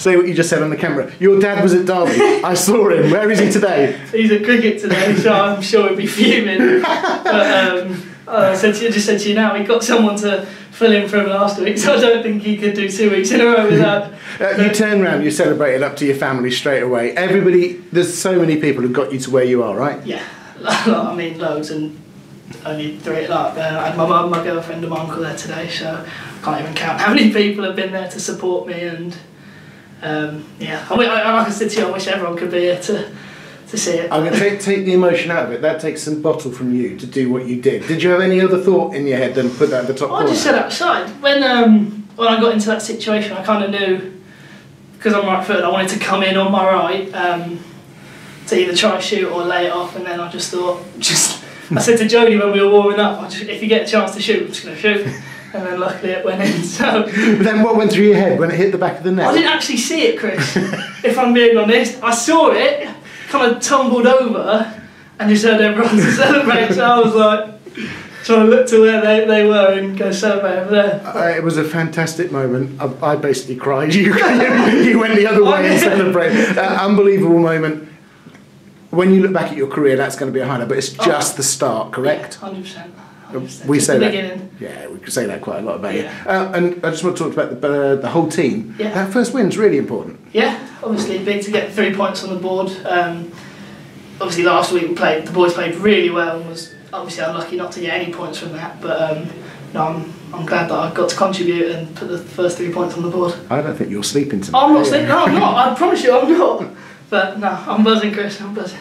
say what you just said on the camera. Your dad was at Derby. I saw him. Where is he today? He's at cricket today, so I'm sure he'll be fuming. But um, I said to you, just said to you now, he got someone to fill in for him last week, so I don't think he could do two weeks in a row without. Uh, you turn around, you celebrated up to your family straight away. Everybody, there's so many people who got you to where you are, right? Yeah, I mean loads and only three. Like uh, I had my mum, my girlfriend, and my uncle there today, so I can't even count how many people have been there to support me. And um, yeah, I, I, like I said to you, I wish everyone could be here to to see it. I'm going to take, take the emotion out of it. That takes some bottle from you to do what you did. Did you have any other thought in your head than put that at the top Well, I just said outside when um, when I got into that situation, I kind of knew because I'm right footed, I wanted to come in on my right um, to either try shoot or lay it off, and then I just thought, just I said to Jodie when we were warming up, just, if you get a chance to shoot, I'm just going to shoot, and then luckily it went in. So But then what went through your head when it hit the back of the net? I didn't actually see it, Chris. if I'm being honest, I saw it, kind of tumbled over, and just heard everyone celebrate. So I was like. Trying to look to where they, they were and go celebrate over there. Uh, it was a fantastic moment. I, I basically cried. You, you went the other way and celebrated. Uh, unbelievable moment. When you look back at your career, that's going to be a highlight, but it's just the start, correct? Hundred percent. We say that. beginning. Yeah, we say that quite a lot about Yeah. you. Uh, and I just want to talk about the, uh, the whole team. Yeah. That first win's really important. Yeah, obviously big to get three points on the board. Um, obviously last week we played, the boys played really well and was obviously unlucky not to get any points from that. But um, no, I'm, I'm glad that I got to contribute and put the first three points on the board. I don't think you're sleeping tonight. I'm not sleeping. no, I'm not. I promise you, I'm not. But no, I'm buzzing, Chris. I'm buzzing.